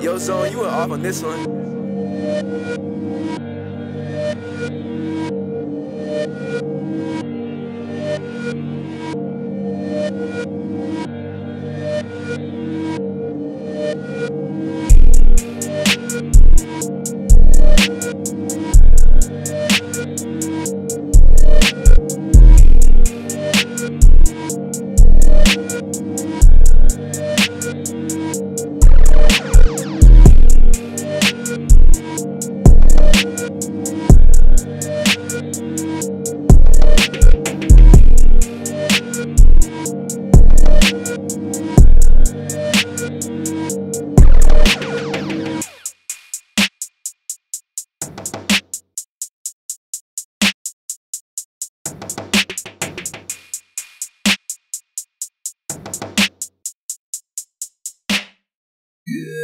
Yo, Zone, you were off on this one. Yeah.